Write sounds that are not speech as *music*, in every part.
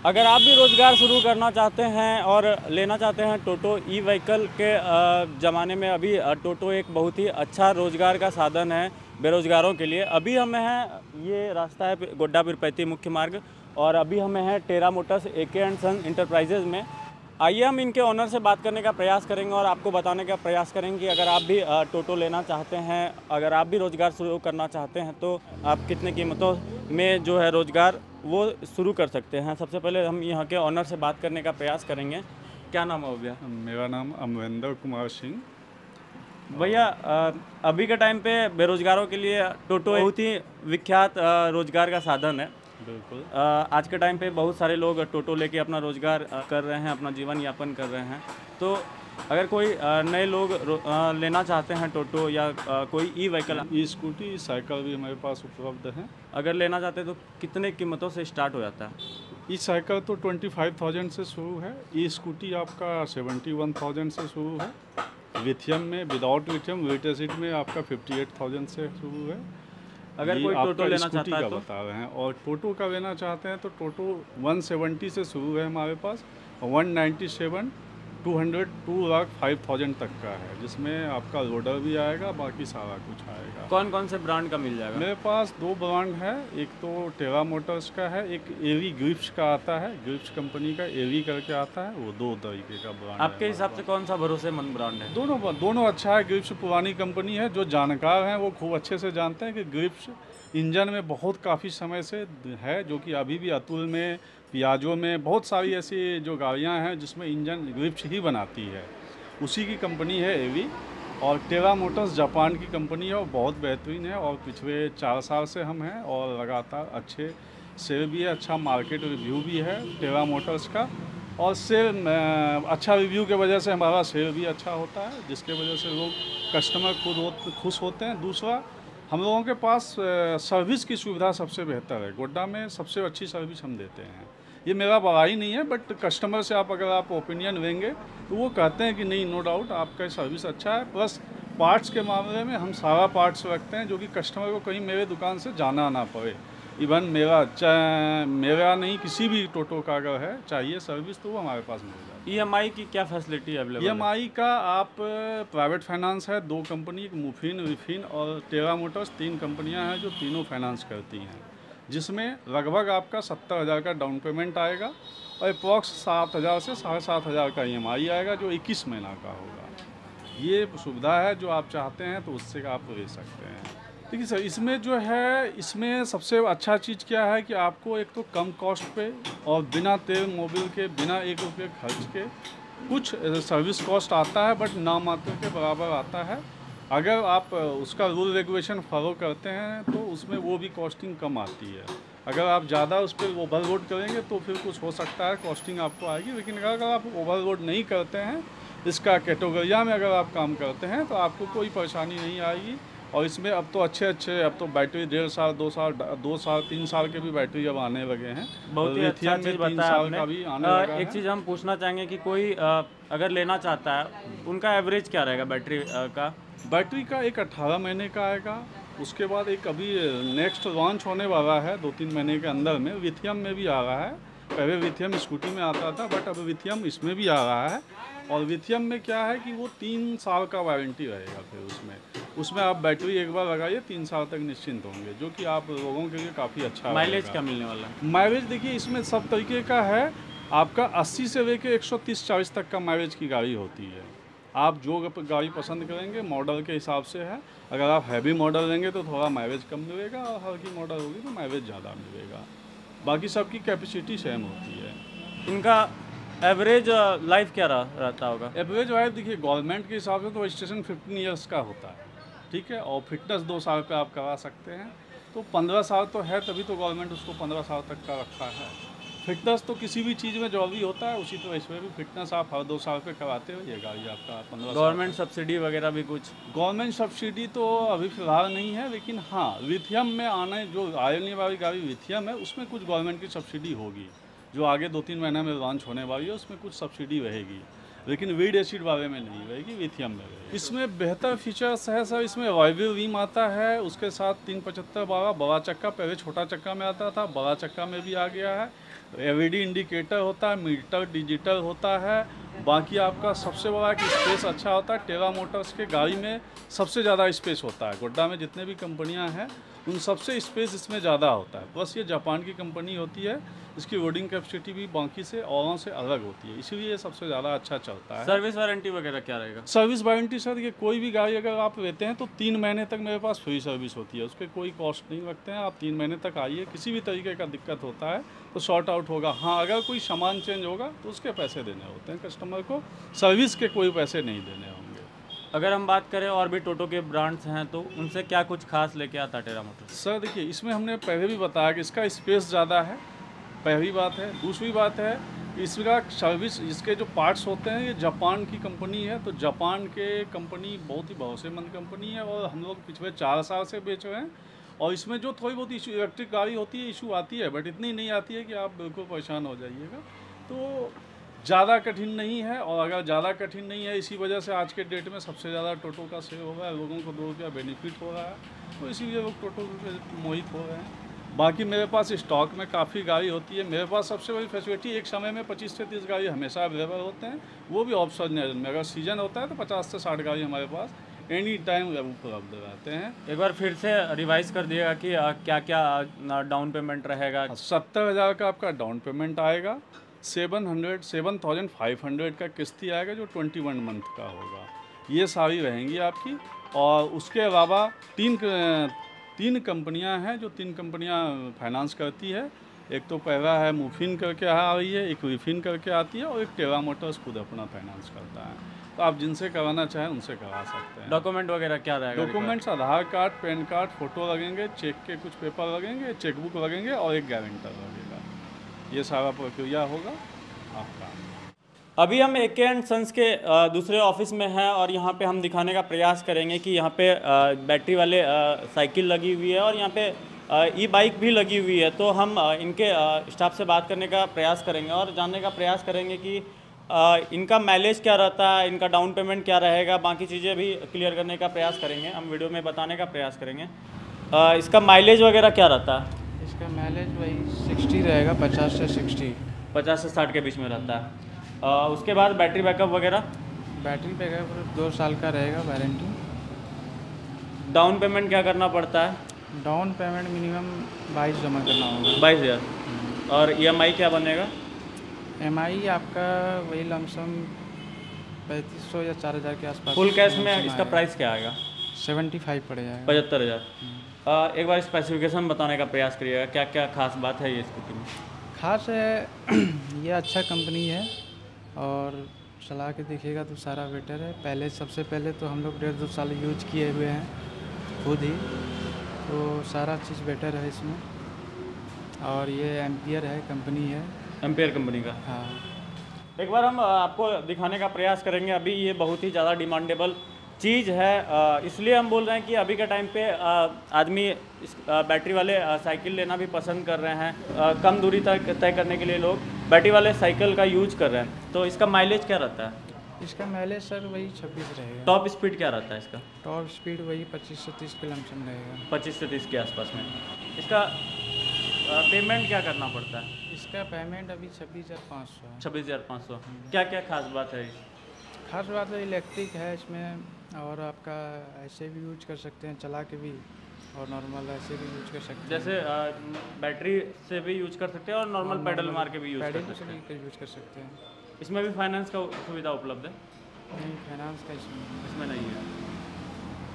अगर आप भी रोज़गार शुरू करना चाहते हैं और लेना चाहते हैं टोटो ई व्हीकल के ज़माने में अभी टोटो एक बहुत ही अच्छा रोज़गार का साधन है बेरोज़गारों के लिए। अभी हमें है, ये रास्ता है गोड्डा पिरपैती मुख्य मार्ग और अभी हमें है टेरा मोटर्स ए के एंड सन इंटरप्राइजेज़ में। आइए हम इनके ओनर से बात करने का प्रयास करेंगे और आपको बताने का प्रयास करेंगे कि अगर आप भी टोटो लेना चाहते हैं अगर आप भी रोज़गार शुरू करना चाहते हैं तो आप कितने कीमतों में जो है रोज़गार वो शुरू कर सकते हैं। सबसे पहले हम यहाँ के ऑनर से बात करने का प्रयास करेंगे। क्या नाम है भैया? मेरा नाम अमरिंदर कुमार सिंह। भैया अभी के टाइम पे बेरोजगारों के लिए टोटो बहुत ही विख्यात रोज़गार का साधन है। बिल्कुल। आज के टाइम पे बहुत सारे लोग टोटो लेके अपना रोज़गार कर रहे हैं अपना जीवन यापन कर रहे हैं। तो अगर कोई नए लोग लेना चाहते हैं टोटो या कोई e vehicle e scooty cycle भी हमारे पास उपलब्ध है। अगर लेना चाहते हैं तो कितने कीमतों से स्टार्ट हो जाता है? ई साइकिल तो ट्वेंटी फाइव थाउज़ेंड से शुरू है। ई स्कूटी आपका सेवेंटी वन थाउज़ेंड से शुरू है। लिथियम में विदाउट लिथियम वेट एसिड में आपका फिफ्टी एट थाउज़ेंड से शुरू है। अगर कोई टोटो लेना चाहता है तो। बता रहे हैं। और टोटो का लेना चाहते हैं तो टोटो 170 से शुरू है हमारे पास और 197 200 टू लाख फाइव थाउज़ेंड तक का है जिसमें आपका लोडर भी आएगा बाकी सारा कुछ आएगा। कौन कौन से ब्रांड का मिल जाएगा? मेरे पास दो ब्रांड है एक तो टेरा मोटर्स का है एक एवी ग्रिप्स का आता है ग्रिप्स कंपनी का एवी करके आता है वो दो तरीके का ब्रांड आपके हिसाब से कौन सा भरोसेमंद ब्रांड है? दोनों दोनों अच्छा है ग्रिप्स पुरानी कंपनी है जो जानकार हैं वो खूब अच्छे से जानते हैं कि ग्रिप्स इंजन में बहुत काफ़ी समय से है जो कि अभी भी अतुल में पियाजो में बहुत सारी ऐसी जो गाड़ियाँ हैं जिसमें इंजन ग्रिप्स ही बनाती है। उसी की कंपनी है एवी और टेरा मोटर्स जापान की कंपनी है और बहुत बेहतरीन है और पिछले चार साल से हम हैं और लगातार अच्छे सेल भी है अच्छा मार्केट रिव्यू भी है टेरा मोटर्स का। और सेल अच्छा रिव्यू के वजह से हमारा सेल भी अच्छा होता है जिसके वजह से लोग कस्टमर खुद हो, खुश होते हैं। दूसरा हम लोगों के पास सर्विस की सुविधा सबसे बेहतर है। गोड्डा में सबसे अच्छी सर्विस हम देते हैं। ये मेरा बड़ाई नहीं है बट कस्टमर से आप अगर आप ओपिनियन लेंगे तो वो कहते हैं कि नहीं नो डाउट आपका सर्विस अच्छा है। प्लस पार्ट्स के मामले में हम सारा पार्ट्स रखते हैं जो कि कस्टमर को कहीं मेरे दुकान से जाना ना पड़े। इवन मेरा चाहे मेरा नहीं किसी भी टोटो का अगर है चाहिए सर्विस तो वो हमारे पास मिल जाए आई की क्या facility available E M I का आप प्राइवेट फाइनेंस है दो कंपनी एक मुफिन विफिन और टेरा मोटर्स तीन कंपनियाँ हैं जो तीनों फाइनेंस करती हैं। जिसमें लगभग आपका सत्तर हज़ार का डाउन पेमेंट आएगा और अप्रॉक्स सात हज़ार से साढ़े सात हज़ार का ईएमआई आएगा जो इक्कीस महीना का होगा। ये सुविधा है जो आप चाहते हैं तो उससे आप ले सकते हैं। देखिए सर, इसमें जो है, इसमें सबसे अच्छा चीज़ क्या है कि आपको एक तो कम कॉस्ट पे और बिना तेल मोबिल के, बिना एक रुपये खर्च के कुछ सर्विस कॉस्ट आता है बट नामात्र के बराबर आता है। अगर आप उसका रूल रेगुलेशन फॉलो करते हैं तो उसमें वो भी कॉस्टिंग कम आती है। अगर आप ज़्यादा उस पर ओवर लोड करेंगे तो फिर कुछ हो सकता है, कॉस्टिंग आपको आएगी। लेकिन अगर आप ओवर लोड नहीं करते हैं, इसका कैटेगरिया में अगर आप काम करते हैं तो आपको कोई परेशानी नहीं आएगी। और इसमें अब तो अच्छे अच्छे अब तो बैटरी डेढ़ साल दो साल दो साल तीन साल के भी बैटरी अब आने लगे हैं बहुत ही अच्छा चीज़ बताया आपने। एक चीज़ हम पूछना चाहेंगे कि कोई अगर लेना चाहता है उनका एवरेज क्या रहेगा बैटरी का? बैटरी का एक 18 महीने का आएगा उसके बाद एक अभी नेक्स्ट लॉन्च होने वाला है दो तीन महीने के अंदर में लिथियम में भी आ रहा है। पहले लिथियम स्कूटी में आता था बट अब लिथियम इसमें भी आ रहा है। और लिथियम में क्या है कि वो तीन साल का वारंटी रहेगा फिर उसमें। उसमें आप बैटरी एक बार लगाइए तीन साल तक निश्चिंत होंगे जो कि आप लोगों के लिए काफ़ी अच्छा माइलेज। क्या मिलने वाला है? माइलेज देखिए इसमें सब तरीके का है। आपका 80 से लेके 130 40 तक का माइलेज की गाड़ी होती है। आप जो गाड़ी पसंद करेंगे मॉडल के हिसाब से है। अगर आप हैवी मॉडल लेंगे तो थोड़ा माइलेज कम मिलेगा और हल्की मॉडल होगी तो माइलेज ज़्यादा मिलेगा। बाकी सबकी कैपेसिटी सेम होती है। इनका एवरेज लाइफ क्या रह, रहता होगा? एवरेज वाइफ देखिए गवर्नमेंट के हिसाब से तो रजिस्ट्रेशन फिफ्टीन ईयर्स का होता है ठीक है? और फिटनेस दो साल पे आप करा सकते हैं। तो पंद्रह साल तो है तभी तो गवर्नमेंट उसको पंद्रह साल तक का रखा है। फिटनेस तो किसी भी चीज़ में ज़रूरी होता है उसी तरह इसमें भी फिटनेस आप हर दो साल पे कराते हो ये गाड़ी आपका पंद्रह गवर्नमेंट सब्सिडी वगैरह भी कुछ? गवर्नमेंट सब्सिडी तो अभी फ़िलहाल नहीं है लेकिन हाँ लिथियम में आने जो आने वाली गाड़ी लिथियम है उसमें कुछ गवर्नमेंट की सब्सिडी होगी। जो आगे दो तीन महीने में लॉन्च होने वाली है, उसमें कुछ सब्सिडी रहेगी लेकिन वीड एसिड वाले में नहीं रहेगी लिथियम में रहेगी इसमें बेहतर फीचर्स है सर इसमें वाइब्रेल वीम आता है, उसके साथ तीन पचहत्तर बारह, बड़ा चक्का, पहले छोटा चक्का में आता था, बड़ा चक्का में भी आ गया है। एलईडी इंडिकेटर होता है मीटर डिजिटल होता है। बाकी आपका सबसे बड़ा कि स्पेस अच्छा होता है टेरा मोटर्स के गाड़ी में सबसे ज़्यादा स्पेस होता है। गोड्डा में जितने भी कंपनियाँ हैं उन सबसे स्पेस इसमें ज़्यादा होता है। बस ये जापान की कंपनी होती है इसकी रोडिंग कैपेसिटी भी बाकी से औरों से अलग होती है। इसीलिए ये सबसे ज़्यादा अच्छा चलता है। सर्विस वारंटी वगैरह क्या रहेगा? सर्विस वारंटी सर ये कोई भी गाड़ी अगर आप लेते हैं तो तीन महीने तक मेरे पास फ्री सर्विस होती है। उसके कोई कॉस्ट नहीं रखते हैं। आप तीन महीने तक आइए। किसी भी तरीके का दिक्कत होता है तो शॉर्ट आउट होगा। हाँ अगर कोई सामान चेंज होगा तो उसके पैसे देने होते हैं। कस्टमर को सर्विस के कोई पैसे नहीं देने होंगे। अगर हम बात करें और भी टोटो के ब्रांड्स हैं तो उनसे क्या कुछ खास लेके आता टेरा मोटर सर, देखिए, इसमें हमने पहले भी बताया कि इसका स्पेस ज़्यादा है। पहली बात है। दूसरी बात है इसका सर्विस, इसके जो पार्ट्स होते हैं, ये जापान की कंपनी है तो जापान के कंपनी बहुत ही भरोसेमंद कंपनी है और हम लोग पिछले चार साल से बेच रहे हैं। और इसमें जो थोड़ी बहुत इशू, इलेक्ट्रिक गाड़ी होती है, इशू आती है, बट इतनी नहीं आती है कि आप बिल्कुल परेशान हो जाइएगा। तो ज़्यादा कठिन नहीं है और अगर ज़्यादा कठिन नहीं है इसी वजह से आज के डेट में सबसे ज़्यादा टोटो का सेल हो रहा है लोगों को दो रुपया बेनिफिट हो रहा है तो इसीलिए लोग टोटो पे मोहित हो रहे हैं। बाकी मेरे पास स्टॉक में काफ़ी गाड़ी होती है। मेरे पास सबसे बड़ी फैसिलिटी एक समय में पच्चीस से तीस गाड़ी हमेशा अवेलेबल होते हैं वो भी ऑफ़ ऑप्शन में अगर सीज़न होता है तो पचास से साठ गाड़ी हमारे पास एनी टाइम उपलब्ध रहते हैं। एक बार फिर से रिवाइज कर दिएगा कि क्या क्या डाउन पेमेंट रहेगा? सत्तर हज़ार का आपका डाउन पेमेंट आएगा। Seven hundred seven thousand five hundred का किस्ती आएगा जो ट्वेंटी वन मंथ का होगा। ये सारी रहेंगी आपकी और उसके अलावा तीन तीन कंपनियाँ हैं जो तीन कंपनियाँ फाइनेंस करती है। एक तो पहला है मुफिन करके आ रही है एक विफिन करके आती है और एक टेरा मोटर्स खुद अपना फाइनेंस करता है। तो आप जिनसे करवाना चाहें उनसे करवा सकते हैं। डॉक्यूमेंट वगैरह क्या रहेगा? Documents Aadhaar card pan card photo लगेंगे चेक के कुछ पेपर लगेंगे चेकबुक लगेंगे और एक गारंटर लगेगा। ये सारा प्रक्रिया होगा? आपका। अभी हम ए के एंड सन्स के दूसरे ऑफ़िस में हैं और यहाँ पे हम दिखाने का प्रयास करेंगे कि यहाँ पे बैटरी वाले साइकिल लगी हुई है और यहाँ पे ई बाइक भी लगी हुई है। तो हम इनके स्टाफ से बात करने का प्रयास करेंगे और जानने का प्रयास करेंगे कि इनका माइलेज क्या रहता है, इनका डाउन पेमेंट क्या रहेगा, बाकी चीज़ें भी क्लियर करने का प्रयास करेंगे। हम वीडियो में बताने का प्रयास करेंगे। इसका माइलेज वगैरह क्या रहता है? इसका माइलेज वही सिक्सटी रहेगा पचास से सिक्सटी पचास से साठ के बीच में रहता है। अ, उसके बाद बैटरी बैकअप वगैरह? बैटरी बैकअप दो साल का रहेगा वारंटी। डाउन पेमेंट क्या करना पड़ता है? डाउन पेमेंट मिनिमम बाईस जमा करना होगा। बाईस हज़ार। और ईएमआई क्या बनेगा? एम आपका वही लमसम पैंतीस सौ या चार हज़ार के आसपास फुल कैश में इसका प्राइस क्या आएगा? सेवेंटी फाइव पड़ जाएगा। पचहत्तर हज़ार। एक बार स्पेसिफिकेशन बताने का प्रयास करिएगा क्या क्या खास बात है ये स्कूटी में? खास है *clears throat* ये अच्छा कंपनी है और चला के देखिएगा तो सारा बेटर है। पहले सबसे पहले तो हम लोग डेढ़ दो साल यूज़ किए हुए हैं खुद ही। तो सारा चीज़ बेटर है इसमें और ये एम्पियर है कंपनी है। एम्पियर कंपनी का? हाँ। एक बार हम आपको दिखाने का प्रयास करेंगे। अभी ये बहुत ही ज़्यादा डिमांडेबल चीज़ है इसलिए हम बोल रहे हैं कि अभी के टाइम पे आदमी बैटरी वाले साइकिल लेना भी पसंद कर रहे हैं कम दूरी तक तय करने के लिए लोग बैटरी वाले साइकिल का यूज़ कर रहे हैं। तो इसका माइलेज क्या रहता है? इसका माइलेज सर वही छब्बीस रहेगा। टॉप स्पीड क्या रहता है इसका? टॉप स्पीड वही पच्चीस से तीस किलोमीटर रहेगा। पच्चीस से तीस के आसपास में। इसका पेमेंट क्या करना पड़ता है? इसका पेमेंट अभी छब्बीस हज़ार पाँच सौ छब्बीस हज़ार पाँच सौ। क्या क्या खास बात है इस? खास बात है इलेक्ट्रिक है इसमें और आपका ऐसे भी यूज़ कर सकते हैं चला के भी और नॉर्मल ऐसे भी यूज़ कर सकते हैं। जैसे अ, बैटरी से भी यूज़ कर सकते हैं और नॉर्मल पैडल मार के भी यूज़ कर पैडल सकते से हैं। यूज़ कर सकते हैं। इसमें भी फाइनेंस का सुविधा उपलब्ध है? नहीं फाइनेंस का इसमें नहीं। इसमें नहीं है।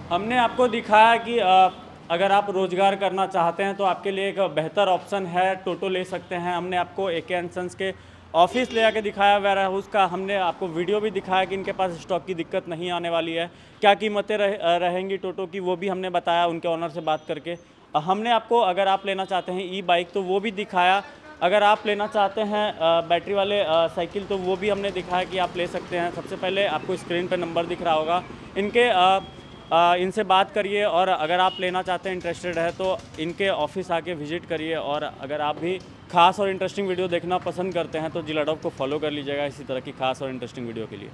हमने आपको दिखाया कि अगर आप रोज़गार करना चाहते हैं तो आपके लिए एक बेहतर ऑप्शन है टोटो ले सकते हैं। हमने आपको ए के सन्स के ऑफ़िस ले आके दिखाया वेयर हाउस का हमने आपको वीडियो भी दिखाया कि इनके पास स्टॉक की दिक्कत नहीं आने वाली है। क्या कीमतें रह, रहेंगी टोटो की वो भी हमने बताया उनके ऑनर से बात करके। हमने आपको अगर आप लेना चाहते हैं ई बाइक तो वो भी दिखाया। अगर आप लेना चाहते हैं बैटरी वाले साइकिल तो वो भी हमने दिखाया कि आप ले सकते हैं। सबसे पहले आपको स्क्रीन पर नंबर दिख रहा होगा। इनके इनसे बात करिए और अगर आप लेना चाहते हैं इंटरेस्टेड है तो इनके ऑफ़िस आके विज़िट करिए और अगर आप भी खास और इंटरेस्टिंग वीडियो देखना पसंद करते हैं तो जिला डॉप को फॉलो कर लीजिएगा इसी तरह की खास और इंटरेस्टिंग वीडियो के लिए।